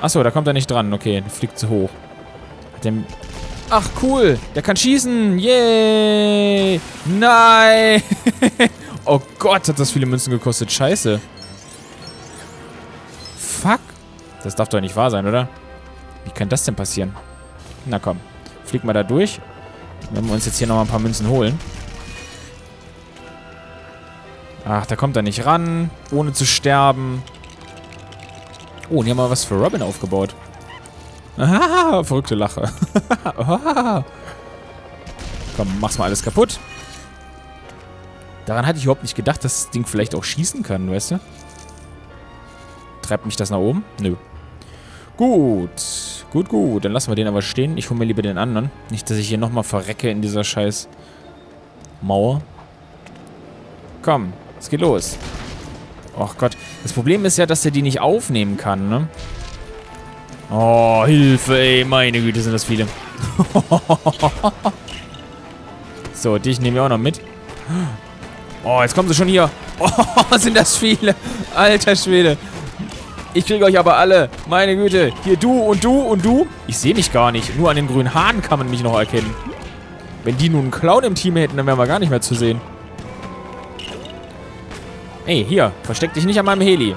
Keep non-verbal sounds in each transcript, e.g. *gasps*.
Achso, da kommt er nicht dran. Okay, fliegt zu hoch. Der... Ach, cool. Der kann schießen. Yay. Nein. *laughs* oh Gott, hat das viele Münzen gekostet. Scheiße. Fuck. Das darf doch nicht wahr sein, oder? Wie kann das denn passieren? Na komm. Flieg mal da durch. Wenn wir uns jetzt hier nochmal ein paar Münzen holen. Ach, da kommt er nicht ran. Ohne zu sterben. Oh, und hier haben wir was für Robin aufgebaut. Aha, verrückte Lache. *laughs* Komm, mach's mal alles kaputt. Daran hatte ich überhaupt nicht gedacht, dass das Ding vielleicht auch schießen kann, weißt du? Treibt mich das nach oben? Nö. Gut. Gut, gut. Dann lassen wir den aber stehen. Ich hole mir lieber den anderen. Nicht, dass ich hier nochmal verrecke in dieser scheiß Mauer. Komm, es geht los. Ach Gott. Das Problem ist ja, dass der die nicht aufnehmen kann, ne? Oh, Hilfe, ey. Meine Güte, sind das viele. *laughs* so, dich nehme ich auch noch mit. Oh, jetzt kommen sie schon hier. Oh, *laughs* sind das viele. Alter Schwede. Ich kriege euch aber alle. Meine Güte. Hier du und du und du. Ich sehe mich gar nicht. Nur an den grünen Haaren kann man mich noch erkennen. Wenn die nun einen Clown im Team hätten, dann wären wir gar nicht mehr zu sehen. Ey, hier. Versteck dich nicht an meinem Heli.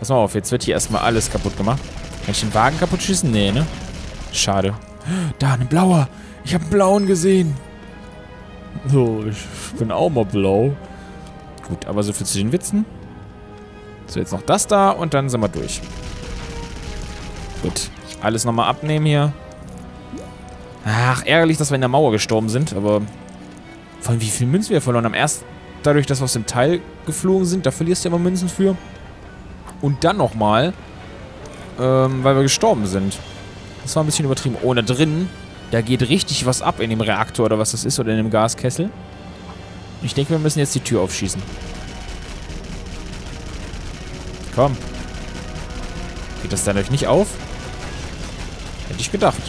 Pass mal auf, jetzt wird hier erstmal alles kaputt gemacht. Kann ich den Wagen kaputt schießen? Nee, ne? Schade. Da, ein blauer. Ich habe einen blauen gesehen. So, ich bin auch mal blau. Gut, aber so viel zu den Witzen. So, jetzt noch das da und dann sind wir durch. Gut. Alles nochmal abnehmen hier. Ach, ärgerlich, dass wir in der Mauer gestorben sind, aber... Vor allem, wie viel Münzen wir verloren haben. Erst dadurch, dass wir aus dem Teil geflogen sind, da verlierst du immer Münzen für. Und dann nochmal, ähm, weil wir gestorben sind. Das war ein bisschen übertrieben. Oh, da drin, da geht richtig was ab in dem Reaktor oder was das ist oder in dem Gaskessel. Ich denke, wir müssen jetzt die Tür aufschießen. Komm. Geht das dadurch nicht auf? Hätte ich gedacht.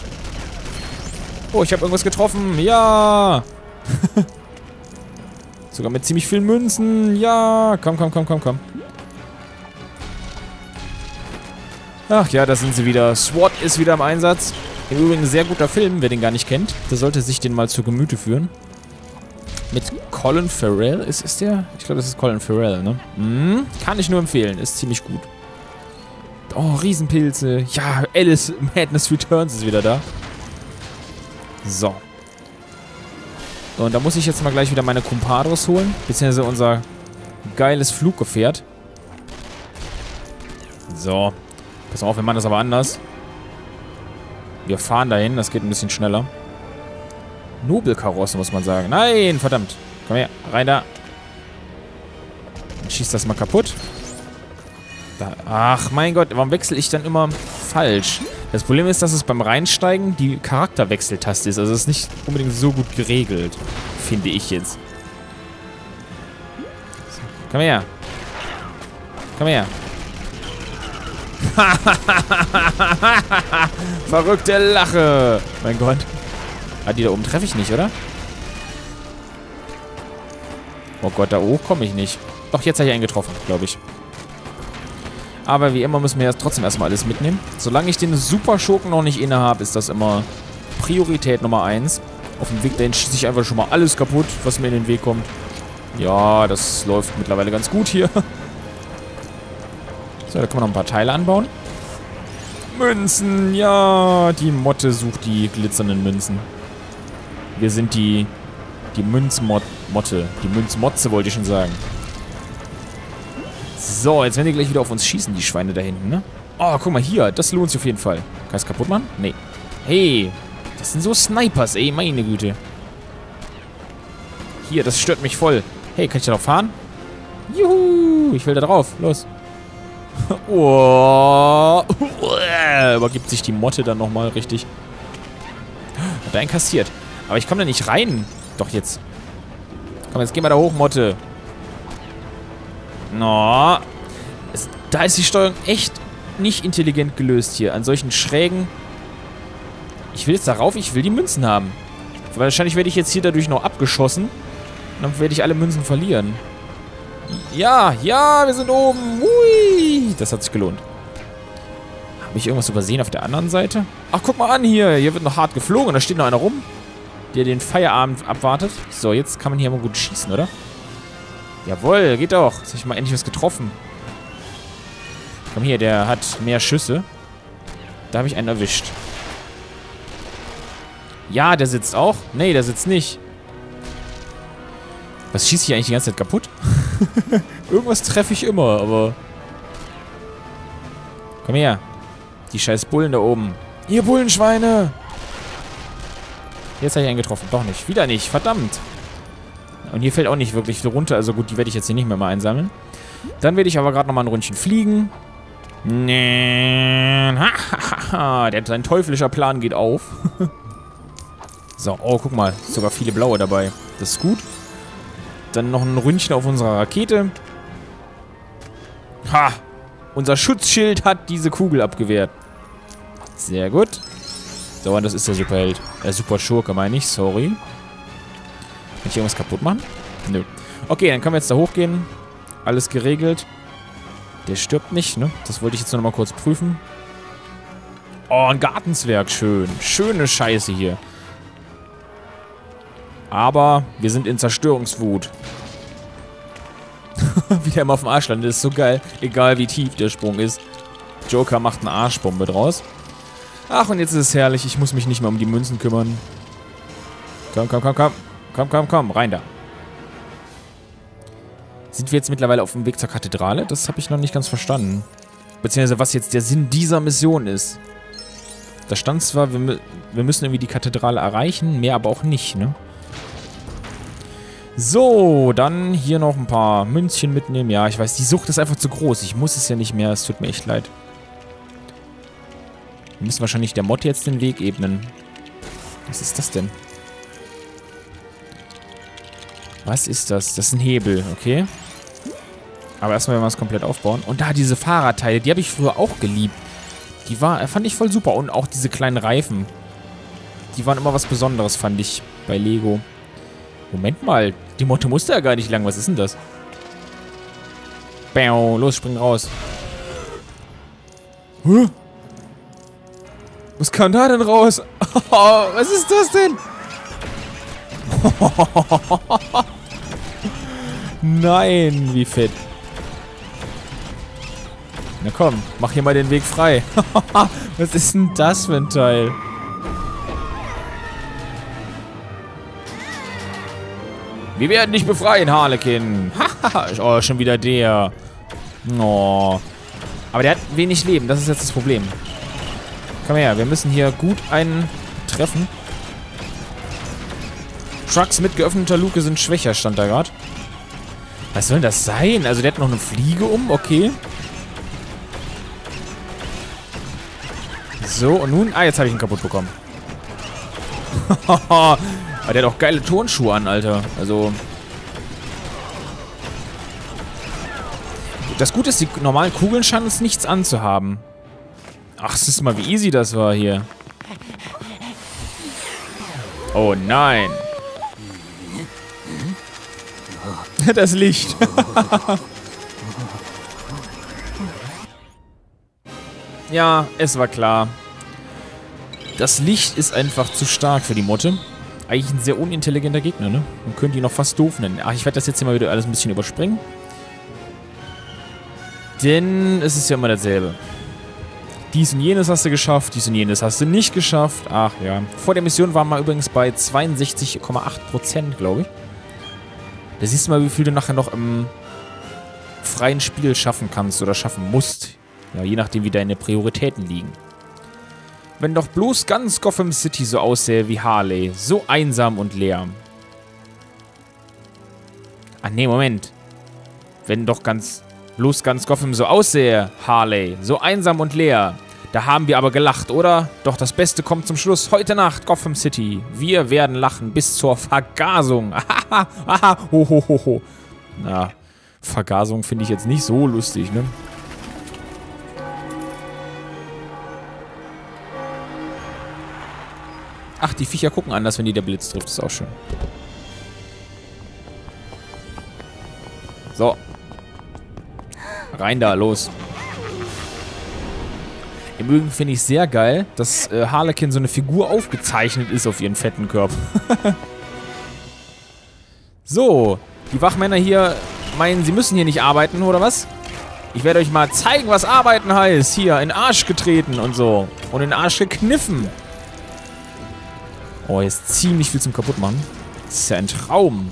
Oh, ich habe irgendwas getroffen. Ja. *laughs* Sogar mit ziemlich vielen Münzen. Ja. Komm, komm, komm, komm, komm. Ach ja, da sind sie wieder. SWAT ist wieder im Einsatz. Im Übrigen ein sehr guter Film, wer den gar nicht kennt. Der sollte sich den mal zu Gemüte führen. Mit Colin Farrell. Ist, ist der? Ich glaube, das ist Colin Farrell, ne? Mhm. Kann ich nur empfehlen. Ist ziemlich gut. Oh, Riesenpilze. Ja, Alice Madness Returns ist wieder da. So. Und da muss ich jetzt mal gleich wieder meine Kumpados holen. Beziehungsweise unser geiles Fluggefährt. So. Pass auf, wir machen das aber anders. Wir fahren dahin, das geht ein bisschen schneller. Nobelkarosse, muss man sagen. Nein, verdammt. Komm her, rein da. Dann schießt das mal kaputt. Da. Ach, mein Gott, warum wechsle ich dann immer falsch? Das Problem ist, dass es beim Reinsteigen die Charakterwechseltaste ist. Also es ist nicht unbedingt so gut geregelt, finde ich jetzt. Komm her. Komm her. *laughs* Verrückte Lache. Mein Gott. Ah, die da oben treffe ich nicht, oder? Oh Gott, da hoch komme ich nicht. Doch, jetzt habe ich einen getroffen, glaube ich. Aber wie immer müssen wir jetzt trotzdem erstmal alles mitnehmen. Solange ich den Super-Schurken noch nicht inne habe, ist das immer Priorität Nummer 1. Auf dem Weg dahin schieße ich einfach schon mal alles kaputt, was mir in den Weg kommt. Ja, das läuft mittlerweile ganz gut hier. *laughs* So, da kann man noch ein paar Teile anbauen. Münzen, ja. Die Motte sucht die glitzernden Münzen. Wir sind die, die Münzmotte. Die Münzmotze wollte ich schon sagen. So, jetzt werden die gleich wieder auf uns schießen, die Schweine da hinten, ne? Oh, guck mal hier. Das lohnt sich auf jeden Fall. Kann ich es kaputt machen? Nee. Hey, das sind so Snipers, ey. Meine Güte. Hier, das stört mich voll. Hey, kann ich da drauf fahren? Juhu, ich will da drauf. Los. *laughs* oh. *laughs* Übergibt sich die Motte dann nochmal richtig. *gasps* Hat einen kassiert. Aber ich komme da nicht rein. Doch, jetzt. Komm, jetzt gehen wir da hoch, Motte. No. Da ist die Steuerung echt nicht intelligent gelöst hier. An solchen schrägen... Ich will jetzt darauf, ich will die Münzen haben. Wahrscheinlich werde ich jetzt hier dadurch noch abgeschossen. Dann werde ich alle Münzen verlieren. Ja, ja, wir sind oben. Hui. Das hat sich gelohnt. Habe ich irgendwas übersehen auf der anderen Seite? Ach, guck mal an hier. Hier wird noch hart geflogen da steht noch einer rum, der den Feierabend abwartet. So, jetzt kann man hier mal gut schießen, oder? Jawohl, geht doch. Jetzt habe ich mal endlich was getroffen. Komm hier, der hat mehr Schüsse. Da habe ich einen erwischt. Ja, der sitzt auch. Nee, der sitzt nicht. Was schieße ich eigentlich die ganze Zeit kaputt? *laughs* Irgendwas treffe ich immer, aber... Komm her. Die scheiß Bullen da oben. Ihr Bullenschweine! Jetzt habe ich einen getroffen. Doch nicht. Wieder nicht. Verdammt. Und hier fällt auch nicht wirklich runter. Also gut, die werde ich jetzt hier nicht mehr mal einsammeln. Dann werde ich aber gerade nochmal ein Rundchen fliegen. Nee. *laughs* Der, sein teuflischer Plan geht auf. *laughs* so, oh, guck mal. Sogar viele blaue dabei. Das ist gut. Dann noch ein Ründchen auf unserer Rakete. Ha! Unser Schutzschild hat diese Kugel abgewehrt. Sehr gut. So, und das ist der Superheld. Äh, Super Schurke, meine ich. Sorry. Kann ich irgendwas kaputt machen? Nö. Okay, dann können wir jetzt da hochgehen. Alles geregelt. Der stirbt nicht, ne? Das wollte ich jetzt nur noch mal kurz prüfen. Oh, ein Gartenzwerg. Schön. Schöne Scheiße hier. Aber wir sind in Zerstörungswut. *laughs* wie der immer auf dem Arsch landet, ist so geil. Egal wie tief der Sprung ist. Joker macht eine Arschbombe draus. Ach, und jetzt ist es herrlich. Ich muss mich nicht mehr um die Münzen kümmern. Komm, komm, komm, komm. Komm, komm, komm. Rein da. Wir jetzt mittlerweile auf dem Weg zur Kathedrale? Das habe ich noch nicht ganz verstanden. Beziehungsweise was jetzt der Sinn dieser Mission ist. Da stand zwar, wir, wir müssen irgendwie die Kathedrale erreichen, mehr aber auch nicht, ne? So, dann hier noch ein paar Münzchen mitnehmen. Ja, ich weiß, die Sucht ist einfach zu groß. Ich muss es ja nicht mehr. Es tut mir echt leid. Wir müssen wahrscheinlich der Mod jetzt den Weg ebnen. Was ist das denn? Was ist das? Das ist ein Hebel, okay. Aber erstmal werden wir es komplett aufbauen. Und da diese Fahrradteile, die habe ich früher auch geliebt. Die war, fand ich voll super. Und auch diese kleinen Reifen. Die waren immer was Besonderes, fand ich, bei Lego. Moment mal, die Motte musste ja gar nicht lang. Was ist denn das? Bäu, los, spring raus. Huh? Was kam da denn raus? *laughs* was ist das denn? *laughs* Nein, wie fett. Na komm, mach hier mal den Weg frei. *laughs* was ist denn das für ein Teil? Wir werden dich befreien, Harlekin. *laughs* Oh, schon wieder der. Oh. Aber der hat wenig Leben, das ist jetzt das Problem. Komm her, wir müssen hier gut einen treffen. Trucks mit geöffneter Luke sind schwächer, stand da gerade. Was soll denn das sein? Also der hat noch eine Fliege um, okay. So, und nun... Ah, jetzt habe ich ihn kaputt bekommen. *laughs* Aber der hat auch geile Turnschuhe an, Alter. Also... Das Gute ist, die normalen Kugeln scheinen uns nichts anzuhaben. Ach, siehst du mal, wie easy das war hier. Oh nein. *laughs* Das Licht. *laughs* ja, es war klar. Das Licht ist einfach zu stark für die Motte eigentlich ein sehr unintelligenter Gegner, ne? Man könnte ihn noch fast doof nennen. Ach, ich werde das jetzt hier mal wieder alles ein bisschen überspringen. Denn es ist ja immer dasselbe. Dies und jenes hast du geschafft, dies und jenes hast du nicht geschafft. Ach ja. Vor der Mission waren wir übrigens bei 62,8%, glaube ich. Da siehst du mal, wie viel du nachher noch im freien Spiel schaffen kannst oder schaffen musst. Ja, je nachdem, wie deine Prioritäten liegen. Wenn doch bloß ganz Gotham City so aussähe wie Harley. So einsam und leer. Ah, nee, Moment. Wenn doch ganz... Bloß ganz Gotham so aussähe, Harley. So einsam und leer. Da haben wir aber gelacht, oder? Doch das Beste kommt zum Schluss. Heute Nacht, Gotham City. Wir werden lachen bis zur Vergasung. *laughs* Aha, aha, ho, ho, ho, ho. Na, Vergasung finde ich jetzt nicht so lustig, ne? Ach, die Viecher gucken anders, wenn die der Blitz trifft. Das ist auch schön. So. Rein da, los. Im Übrigen finde ich sehr geil, dass äh, Harlequin so eine Figur aufgezeichnet ist auf ihren fetten Körper. *laughs* so, die Wachmänner hier meinen, sie müssen hier nicht arbeiten, oder was? Ich werde euch mal zeigen, was arbeiten heißt. Hier, in Arsch getreten und so. Und in Arsch gekniffen. Oh, hier ist ziemlich viel zum Kaputtmachen. Das ist ja ein Traum.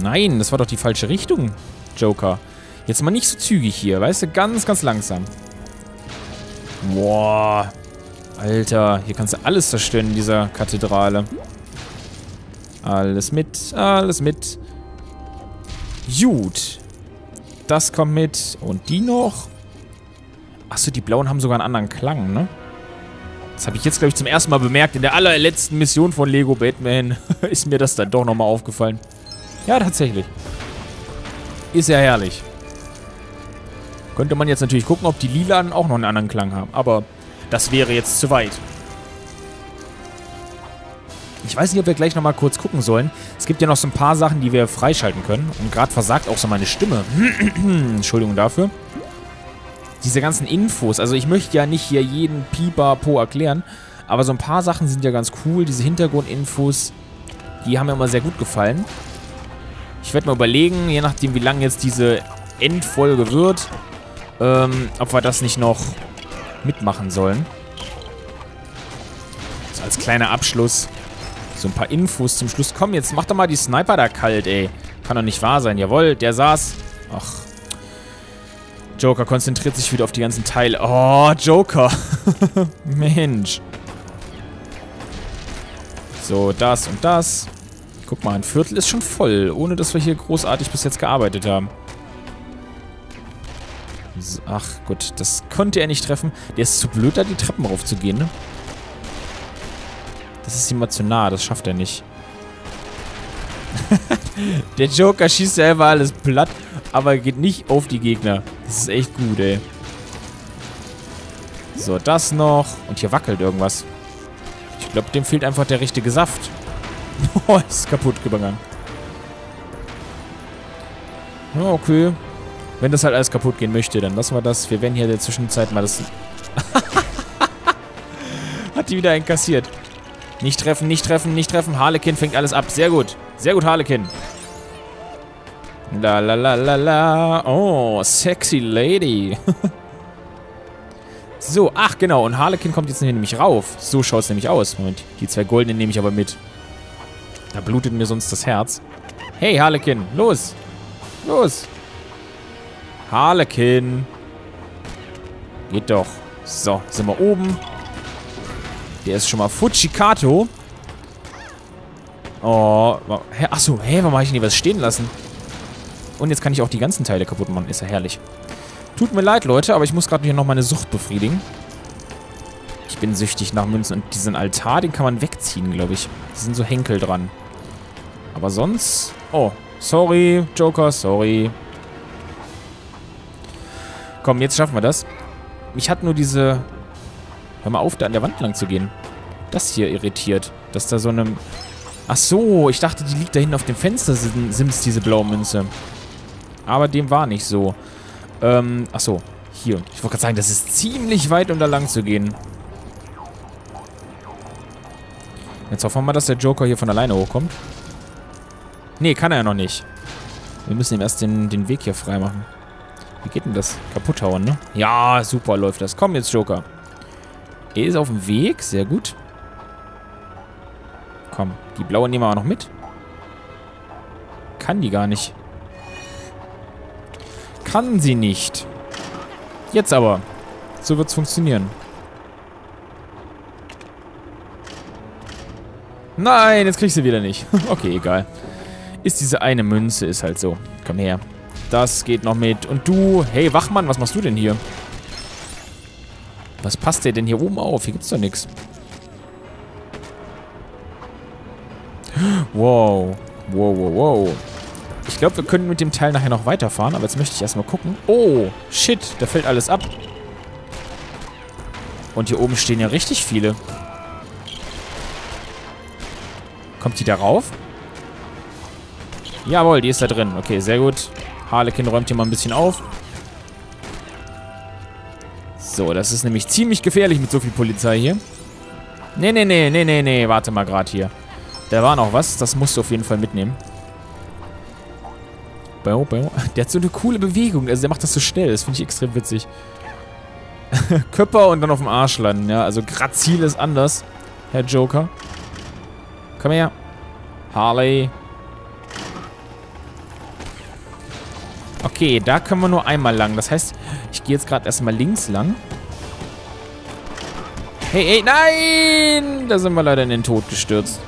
Nein, das war doch die falsche Richtung, Joker. Jetzt mal nicht so zügig hier, weißt du? Ganz, ganz langsam. Boah. Alter, hier kannst du alles zerstören in dieser Kathedrale. Alles mit, alles mit. Gut. Das kommt mit. Und die noch. Achso, die blauen haben sogar einen anderen Klang, ne? Das habe ich jetzt, glaube ich, zum ersten Mal bemerkt. In der allerletzten Mission von Lego Batman *laughs* ist mir das dann doch nochmal aufgefallen. Ja, tatsächlich. Ist ja herrlich. Könnte man jetzt natürlich gucken, ob die Lilanen auch noch einen anderen Klang haben. Aber das wäre jetzt zu weit. Ich weiß nicht, ob wir gleich nochmal kurz gucken sollen. Es gibt ja noch so ein paar Sachen, die wir freischalten können. Und gerade versagt auch so meine Stimme. *clears throat* Entschuldigung dafür. Diese ganzen Infos. Also ich möchte ja nicht hier jeden Pipapo erklären. Aber so ein paar Sachen sind ja ganz cool. Diese Hintergrundinfos, die haben mir immer sehr gut gefallen. Ich werde mal überlegen, je nachdem wie lang jetzt diese Endfolge wird, ähm, ob wir das nicht noch mitmachen sollen. So als kleiner Abschluss. So ein paar Infos zum Schluss. Komm, jetzt mach doch mal die Sniper da kalt, ey. Kann doch nicht wahr sein. Jawohl, der saß. Ach. Joker konzentriert sich wieder auf die ganzen Teile. Oh, Joker. *laughs* Mensch. So, das und das. Guck mal, ein Viertel ist schon voll, ohne dass wir hier großartig bis jetzt gearbeitet haben. Ach gut, das konnte er nicht treffen. Der ist zu blöd, da die Treppen raufzugehen, ne? Das ist ihm mal zu nah, das schafft er nicht. *laughs* Der Joker schießt selber alles platt, aber geht nicht auf die Gegner. Das ist echt gut, ey. So, das noch. Und hier wackelt irgendwas. Ich glaube, dem fehlt einfach der richtige Saft. *laughs* Oh, ist kaputt gegangen. Ja, okay. Wenn das halt alles kaputt gehen möchte, dann lassen wir das. Wir werden hier in der Zwischenzeit mal das... *laughs* Hat die wieder einkassiert. Nicht treffen, nicht treffen, nicht treffen. Harlekin fängt alles ab. Sehr gut. Sehr gut, Harlekin. La la la la la. Oh, sexy lady. *laughs* so, ach genau. Und Harlekin kommt jetzt nämlich rauf. So schaut es nämlich aus. Moment, die zwei goldenen nehme ich aber mit. Da blutet mir sonst das Herz. Hey, Harlekin, los. Los. Harlekin. Geht doch. So, sind wir oben. Der ist schon mal Fujikato. Oh, achso, hä, warum habe ich denn hier was stehen lassen? Und jetzt kann ich auch die ganzen Teile kaputt machen. Ist ja herrlich. Tut mir leid, Leute, aber ich muss gerade hier noch meine Sucht befriedigen. Ich bin süchtig nach Münzen. Und diesen Altar, den kann man wegziehen, glaube ich. Da sind so Henkel dran. Aber sonst... Oh, sorry, Joker, sorry. Komm, jetzt schaffen wir das. Mich hat nur diese... Hör mal auf, da an der Wand lang zu gehen. Das hier irritiert. Dass da so eine... Ach so, ich dachte, die liegt da hinten auf dem Fenster, Sims, diese blaue Münze. Aber dem war nicht so. Ähm, ach so, hier. Ich wollte gerade sagen, das ist ziemlich weit, um da lang zu gehen. Jetzt hoffen wir mal, dass der Joker hier von alleine hochkommt. Nee, kann er ja noch nicht. Wir müssen ihm erst den, den Weg hier freimachen. Wie geht denn das? Kaputt hauen, ne? Ja, super läuft das. Komm jetzt, Joker. Er ist auf dem Weg. Sehr gut. Komm, die blaue nehmen wir auch noch mit. Kann die gar nicht. Kann sie nicht. Jetzt aber. So wird es funktionieren. Nein, jetzt kriegst du wieder nicht. *laughs* okay, egal. Ist diese eine Münze, ist halt so. Komm her. Das geht noch mit. Und du, hey Wachmann, was machst du denn hier? Was passt der denn hier oben auf? Hier gibt's doch nichts. *gasps* Wow. Wow, wow, wow. Ich glaube, wir können mit dem Teil nachher noch weiterfahren, aber jetzt möchte ich erstmal gucken. Oh, shit, da fällt alles ab. Und hier oben stehen ja richtig viele. Kommt die da rauf? Jawohl, die ist da drin. Okay, sehr gut. Harlekin räumt hier mal ein bisschen auf. So, das ist nämlich ziemlich gefährlich mit so viel Polizei hier. Nee, nee, nee, nee, nee, nee, warte mal gerade hier. Da war noch was, das musst du auf jeden Fall mitnehmen. Der hat so eine coole Bewegung, also der macht das so schnell, das finde ich extrem witzig. *laughs* Köpper und dann auf dem Arsch landen, ja, also Grazil ist anders, Herr Joker. Komm her. Harley. Okay, da können wir nur einmal lang. Das heißt, ich gehe jetzt gerade erstmal links lang. Hey, hey, nein! Da sind wir leider in den Tod gestürzt.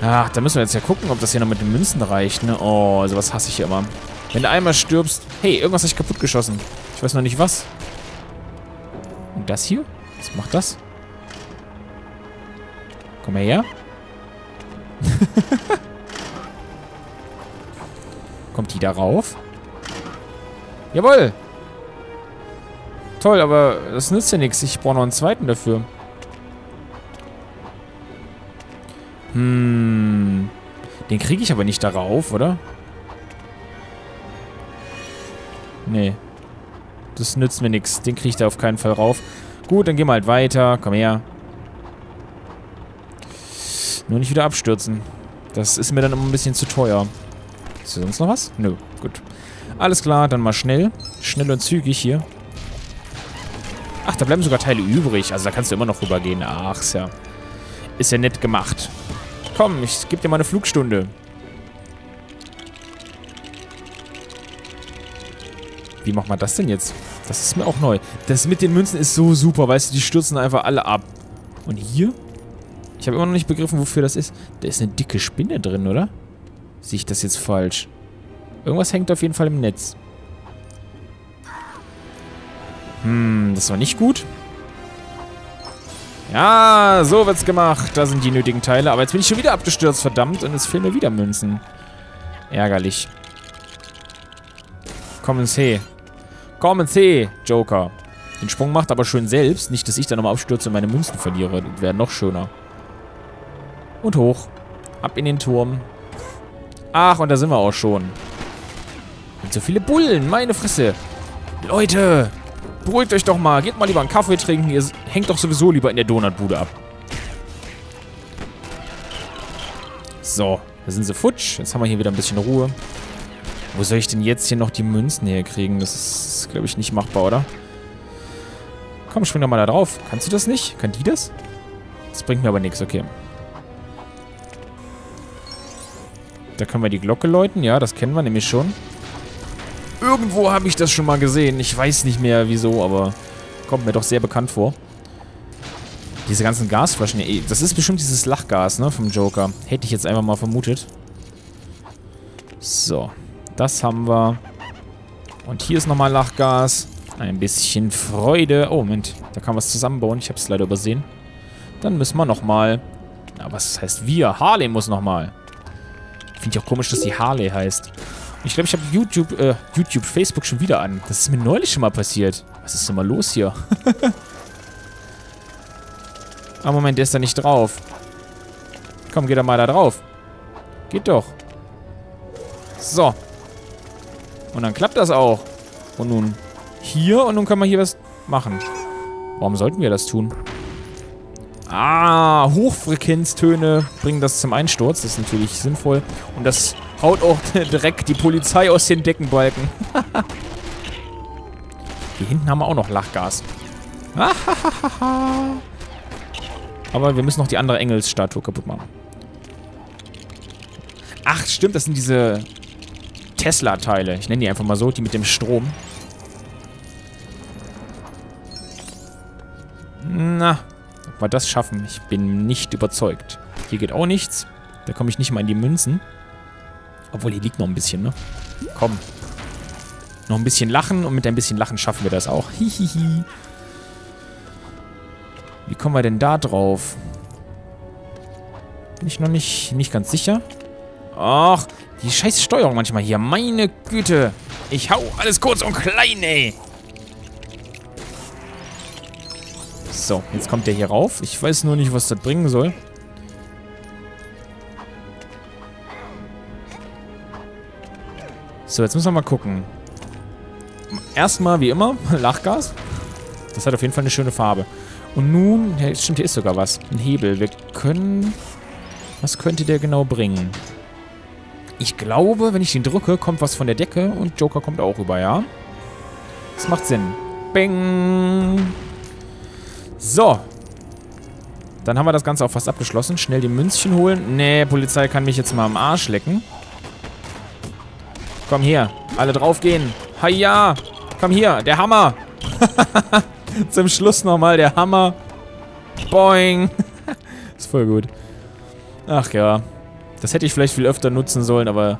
Ach, da müssen wir jetzt ja gucken, ob das hier noch mit den Münzen reicht, ne? Oh, sowas hasse ich immer. Wenn du einmal stirbst... Hey, irgendwas habe ich kaputt geschossen. Ich weiß noch nicht was. Und das hier? Was macht das? Komm mal her. *laughs* Kommt die da rauf? Jawohl! Toll, aber das nützt ja nichts. Ich brauche noch einen zweiten dafür. Hm. Den kriege ich aber nicht darauf, oder? Nee. Das nützt mir nichts. Den kriege ich da auf keinen Fall rauf. Gut, dann gehen wir halt weiter. Komm her. Nur nicht wieder abstürzen. Das ist mir dann immer ein bisschen zu teuer. Ist hier sonst noch was? Nö, gut. Alles klar, dann mal schnell. Schnell und zügig hier. Ach, da bleiben sogar Teile übrig. Also da kannst du immer noch rübergehen. Ach, ist ja... Ist ja nett gemacht. Komm, ich gebe dir mal eine Flugstunde. Wie macht man das denn jetzt? Das ist mir auch neu. Das mit den Münzen ist so super, weißt du, die stürzen einfach alle ab. Und hier? Ich habe immer noch nicht begriffen, wofür das ist. Da ist eine dicke Spinne drin, oder? Sehe ich das jetzt falsch? Irgendwas hängt auf jeden Fall im Netz. Hm, das war nicht gut. Ja, so wird's gemacht. Da sind die nötigen Teile. Aber jetzt bin ich schon wieder abgestürzt, verdammt. Und es fehlen mir wieder Münzen. Ärgerlich. Komm ins He. Komm ins He, Joker. Den Sprung macht aber schön selbst. Nicht, dass ich da nochmal abstürze und meine Münzen verliere. Das wäre noch schöner. Und hoch. Ab in den Turm. Ach, und da sind wir auch schon. Und so viele Bullen, meine Fresse. Leute, beruhigt euch doch mal. Geht mal lieber einen Kaffee trinken. Ihr hängt doch sowieso lieber in der Donutbude ab. So, da sind sie futsch. Jetzt haben wir hier wieder ein bisschen Ruhe. Wo soll ich denn jetzt hier noch die Münzen herkriegen? Das ist, glaube ich, nicht machbar, oder? Komm, spring doch mal da drauf. Kannst du das nicht? Kann die das? Das bringt mir aber nichts, okay. Da können wir die Glocke läuten. Ja, das kennen wir nämlich schon. Irgendwo habe ich das schon mal gesehen. Ich weiß nicht mehr wieso, aber kommt mir doch sehr bekannt vor. Diese ganzen Gasflaschen. Das ist bestimmt dieses Lachgas, ne, vom Joker. Hätte ich jetzt einfach mal vermutet. So. Das haben wir. Und hier ist nochmal Lachgas. Ein bisschen Freude. Oh, Moment. Da kann was zusammenbauen. Ich habe es leider übersehen. Dann müssen wir nochmal... Na, was heißt wir? Harley muss nochmal. Finde ich auch komisch, dass die Harley heißt. Ich glaube, ich habe YouTube, äh, YouTube, Facebook schon wieder an. Das ist mir neulich schon mal passiert. Was ist denn mal los hier? *laughs* ah, Moment, der ist da nicht drauf. Komm, geh doch mal da drauf. Geht doch. So. Und dann klappt das auch. Und nun hier und nun können wir hier was machen. Warum sollten wir das tun? Ah, Hochfrequenztöne bringen das zum Einsturz. Das ist natürlich sinnvoll. Und das haut auch *laughs* direkt die Polizei aus den Deckenbalken. *laughs* Hier hinten haben wir auch noch Lachgas. *laughs* Aber wir müssen noch die andere Engelsstatue kaputt machen. Ach, stimmt, das sind diese Tesla-Teile. Ich nenne die einfach mal so, die mit dem Strom. Na, ob wir das schaffen? Ich bin nicht überzeugt. Hier geht auch nichts. Da komme ich nicht mal in die Münzen. Obwohl, hier liegt noch ein bisschen, ne? Komm. Noch ein bisschen lachen und mit ein bisschen Lachen schaffen wir das auch. Hihihi. Wie kommen wir denn da drauf? Bin ich noch nicht, nicht ganz sicher. Ach, die scheiß Steuerung manchmal hier. Meine Güte. Ich hau alles kurz und klein, ey. So, jetzt kommt der hier rauf. Ich weiß nur nicht, was das bringen soll. So, jetzt müssen wir mal gucken. Erstmal, wie immer, *laughs* Lachgas. Das hat auf jeden Fall eine schöne Farbe. Und nun, ja, stimmt, hier ist sogar was. Ein Hebel. Wir können... Was könnte der genau bringen? Ich glaube, wenn ich den drücke, kommt was von der Decke und Joker kommt auch rüber, ja? Das macht Sinn. Bing! So. Dann haben wir das Ganze auch fast abgeschlossen. Schnell die Münzchen holen. Nee, Polizei kann mich jetzt mal am Arsch lecken. Komm hier. Alle draufgehen. Haja! Komm hier, der Hammer! *laughs* Zum Schluss nochmal der Hammer. Boing! *laughs* ist voll gut. Ach ja. Das hätte ich vielleicht viel öfter nutzen sollen, aber...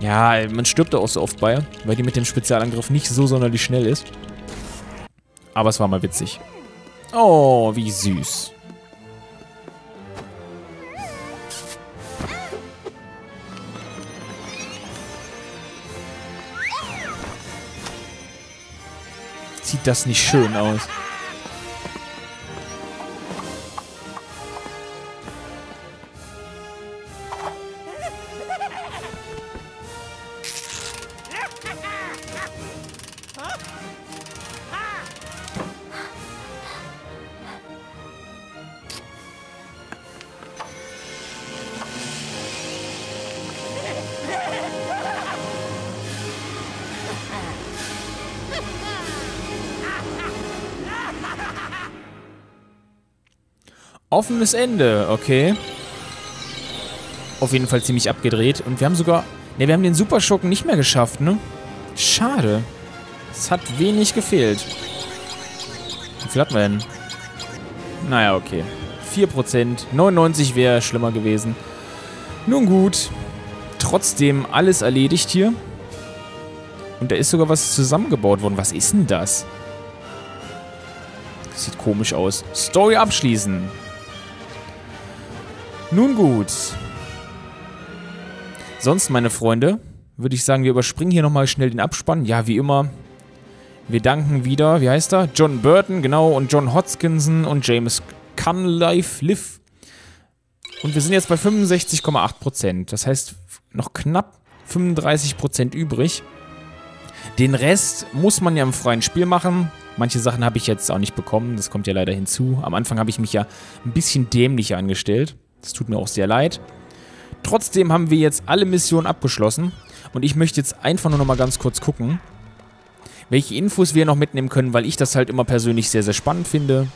Ja, man stirbt da auch so oft bei, weil die mit dem Spezialangriff nicht so sonderlich schnell ist. Aber es war mal witzig. Oh, wie süß. Sieht das nicht schön aus? Offenes Ende, okay. Auf jeden Fall ziemlich abgedreht. Und wir haben sogar... Ne, wir haben den Superschurken nicht mehr geschafft, ne? Schade. Es hat wenig gefehlt. Wie viel hatten wir denn? Naja, okay. 4%. 99 wäre schlimmer gewesen. Nun gut. Trotzdem alles erledigt hier. Und da ist sogar was zusammengebaut worden. Was ist denn das? Sieht komisch aus. Story abschließen. Nun gut. Sonst, meine Freunde, würde ich sagen, wir überspringen hier nochmal schnell den Abspann. Ja, wie immer. Wir danken wieder, wie heißt er? John Burton, genau, und John Hodgkinson und James Cunliffe. Liv. Und wir sind jetzt bei 65,8%. Das heißt, noch knapp 35% übrig. Den Rest muss man ja im freien Spiel machen. Manche Sachen habe ich jetzt auch nicht bekommen. Das kommt ja leider hinzu. Am Anfang habe ich mich ja ein bisschen dämlicher angestellt. Das tut mir auch sehr leid. Trotzdem haben wir jetzt alle Missionen abgeschlossen. Und ich möchte jetzt einfach nur noch mal ganz kurz gucken, welche Infos wir noch mitnehmen können, weil ich das halt immer persönlich sehr, sehr spannend finde.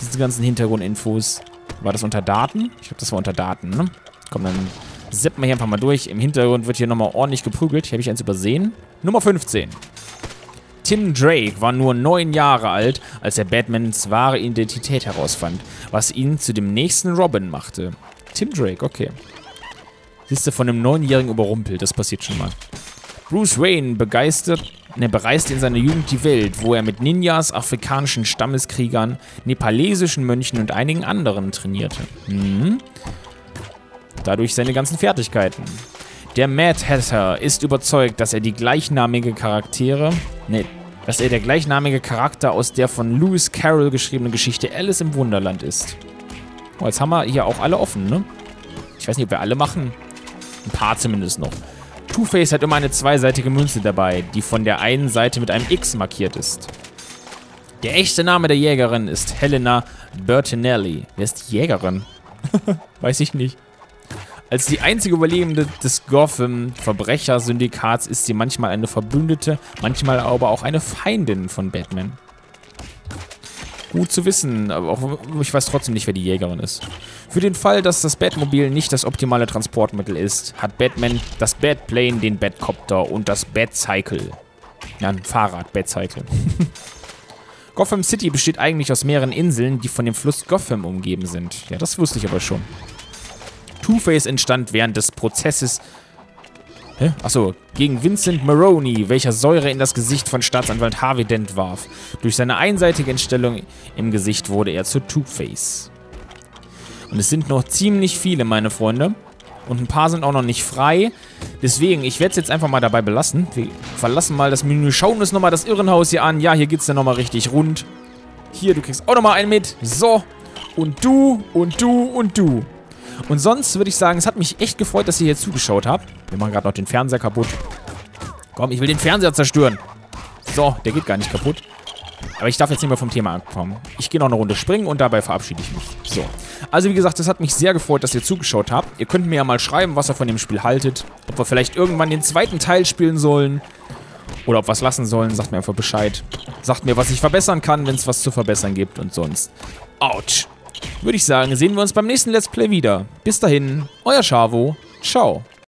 Diese ganzen Hintergrundinfos. War das unter Daten? Ich glaube, das war unter Daten, ne? Komm, dann seppen wir hier einfach mal durch. Im Hintergrund wird hier nochmal ordentlich geprügelt. Hier habe ich eins übersehen. Nummer 15. Tim Drake war nur neun Jahre alt, als er Batmans wahre Identität herausfand, was ihn zu dem nächsten Robin machte. Tim Drake, okay. Siehst du, von einem Neunjährigen überrumpelt, das passiert schon mal. Bruce Wayne begeistert, ne, bereiste in seiner Jugend die Welt, wo er mit Ninjas, afrikanischen Stammeskriegern, nepalesischen Mönchen und einigen anderen trainierte. Mhm. Dadurch seine ganzen Fertigkeiten. Der Mad Hatter ist überzeugt, dass er die gleichnamige Charaktere, ne, dass er der gleichnamige Charakter aus der von Lewis Carroll geschriebenen Geschichte Alice im Wunderland ist. Oh, jetzt haben wir hier auch alle offen, ne? Ich weiß nicht, ob wir alle machen. Ein paar zumindest noch. Two-Face hat immer eine zweiseitige Münze dabei, die von der einen Seite mit einem X markiert ist. Der echte Name der Jägerin ist Helena Bertinelli. Wer ist die Jägerin? *laughs* weiß ich nicht. Als die einzige Überlebende des Gotham-Verbrechersyndikats ist sie manchmal eine Verbündete, manchmal aber auch eine Feindin von Batman. Gut zu wissen, aber auch, ich weiß trotzdem nicht, wer die Jägerin ist. Für den Fall, dass das Batmobil nicht das optimale Transportmittel ist, hat Batman das Batplane, den Batcopter und das Batcycle. Ja, ein Fahrrad, Batcycle. *laughs* Gotham City besteht eigentlich aus mehreren Inseln, die von dem Fluss Gotham umgeben sind. Ja, das wusste ich aber schon. Two-Face entstand während des Prozesses Hä? Achso, gegen Vincent Maroney, welcher Säure in das Gesicht von Staatsanwalt Harvey Dent warf. Durch seine einseitige Entstellung im Gesicht wurde er zu Two-Face. Und es sind noch ziemlich viele, meine Freunde. Und ein paar sind auch noch nicht frei. Deswegen, ich werde es jetzt einfach mal dabei belassen. Wir verlassen mal das Menü, schauen uns nochmal das Irrenhaus hier an. Ja, hier geht es dann nochmal richtig rund. Hier, du kriegst auch nochmal einen mit. So. Und du, und du, und du. Und sonst würde ich sagen, es hat mich echt gefreut, dass ihr hier zugeschaut habt. Wir machen gerade noch den Fernseher kaputt. Komm, ich will den Fernseher zerstören. So, der geht gar nicht kaputt. Aber ich darf jetzt nicht mehr vom Thema ankommen. Ich gehe noch eine Runde springen und dabei verabschiede ich mich. So. Also wie gesagt, es hat mich sehr gefreut, dass ihr zugeschaut habt. Ihr könnt mir ja mal schreiben, was ihr von dem Spiel haltet. Ob wir vielleicht irgendwann den zweiten Teil spielen sollen. Oder ob wir es lassen sollen. Sagt mir einfach Bescheid. Sagt mir, was ich verbessern kann, wenn es was zu verbessern gibt. Und sonst. Autsch. Würde ich sagen, sehen wir uns beim nächsten Let's Play wieder. Bis dahin, euer Schavo. Ciao.